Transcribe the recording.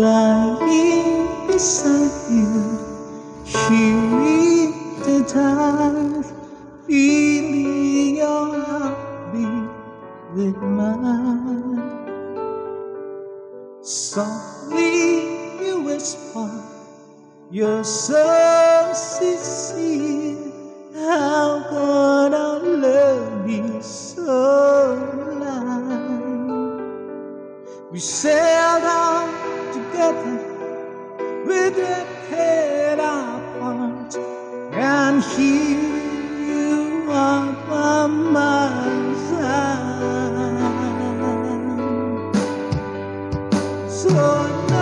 lying beside you, hearing the tide, feeling your heartbeat with mine. Softly you whisper, you're so sincere. How could our love be so blind? We sailed on together with a head apart, and here you are by my side. So